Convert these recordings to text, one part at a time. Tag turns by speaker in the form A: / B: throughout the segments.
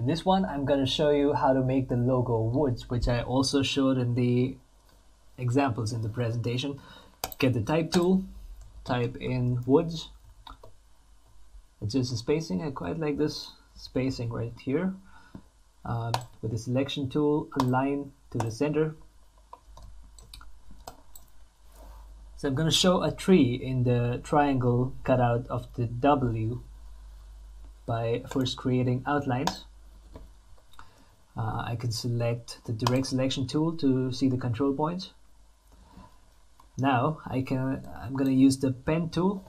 A: In this one, I'm going to show you how to make the logo woods, which I also showed in the examples in the presentation. Get the type tool, type in woods, adjust the spacing. I quite like this spacing right here. Uh, with the selection tool, align to the center. So I'm going to show a tree in the triangle cutout of the W by first creating outlines. Uh, I can select the direct selection tool to see the control points. Now I can I'm gonna use the pen tool,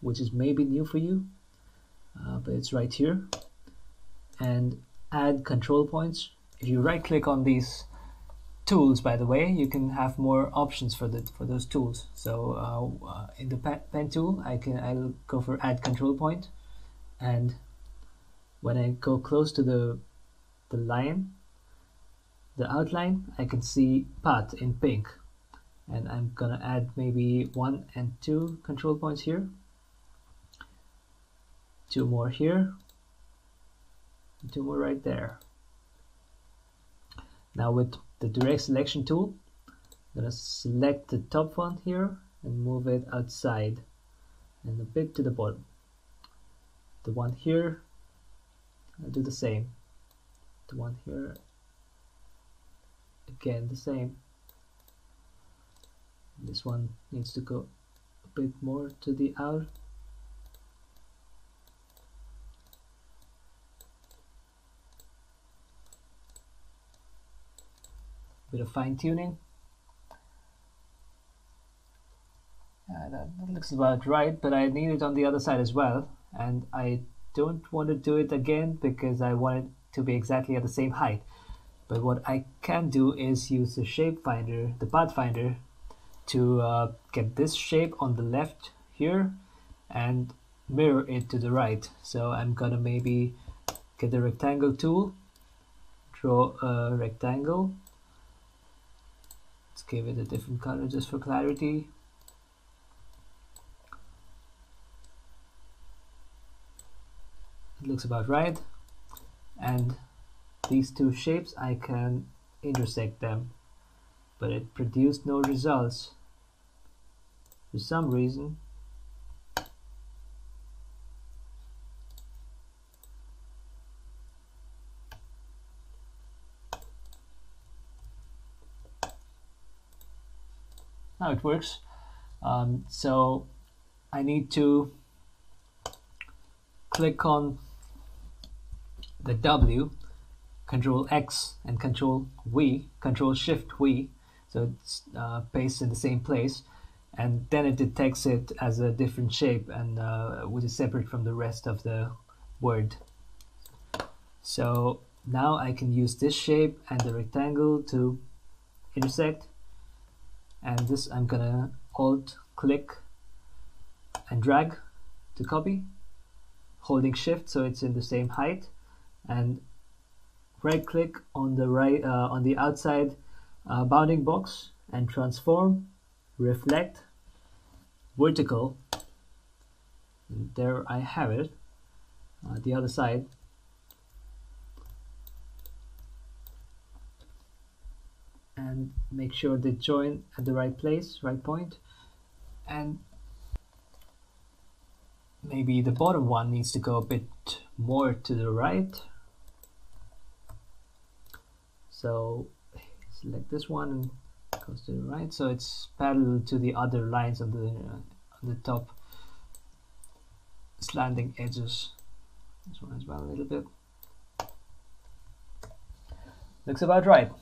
A: which is maybe new for you, uh, but it's right here, and add control points. If you right click on these tools, by the way, you can have more options for the for those tools. So uh, uh in the pen, pen tool, I can I'll go for add control point, and when I go close to the the line, the outline, I can see path in pink. And I'm gonna add maybe one and two control points here. Two more here. Two more right there. Now with the direct selection tool, I'm gonna select the top one here and move it outside and a bit to the bottom. The one here, I'll do the same the one here. Again the same. This one needs to go a bit more to the out bit of fine-tuning. Uh, that, that looks about right but I need it on the other side as well. And I don't want to do it again because I want it to be exactly at the same height. But what I can do is use the shape finder, the path finder, to uh, get this shape on the left here and mirror it to the right. So I'm gonna maybe get the rectangle tool, draw a rectangle. Let's give it a different color just for clarity. It looks about right and these two shapes I can intersect them but it produced no results. For some reason now it works. Um, so I need to click on the W, Control X and Control V, Control Shift V, so it's uh, pasted in the same place, and then it detects it as a different shape and uh, which is separate from the rest of the word. So now I can use this shape and the rectangle to intersect, and this I'm gonna Alt click and drag to copy, holding Shift so it's in the same height and right click on the right uh, on the outside uh, bounding box and transform reflect vertical. And there I have it uh, the other side. And make sure they join at the right place right point. And maybe the bottom one needs to go a bit more to the right so select this one and goes to the right. So it's parallel to the other lines on the uh, on the top slanting edges. This one as well a little bit. Looks about right